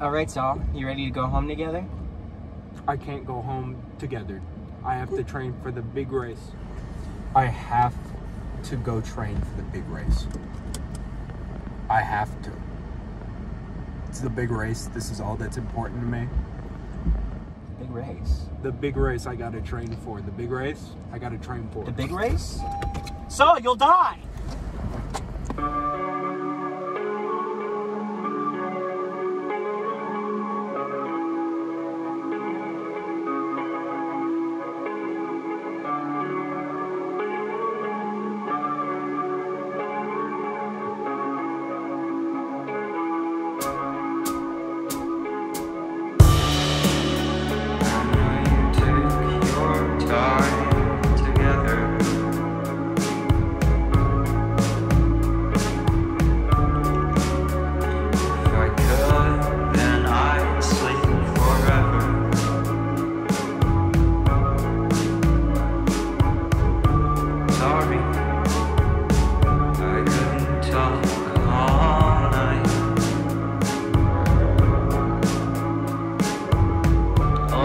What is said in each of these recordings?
All right, Saul. You ready to go home together? I can't go home together. I have to train for the big race. I have to go train for the big race. I have to. It's the big race. This is all that's important to me. Big race. The big race I gotta train for. The big race I gotta train for. The big race? Saul, you'll die!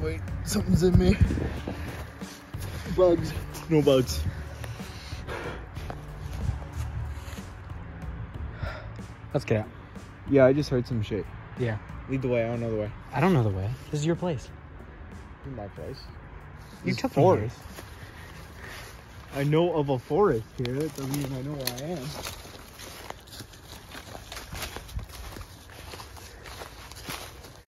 Wait, something's in me. Bugs. No bugs. Let's get out. Yeah, I just heard some shit. Yeah. Lead the way. I don't know the way. I don't know the way. This is your place. In my place. You This took is me forest. I know of a forest here. That doesn't mean I know where I am.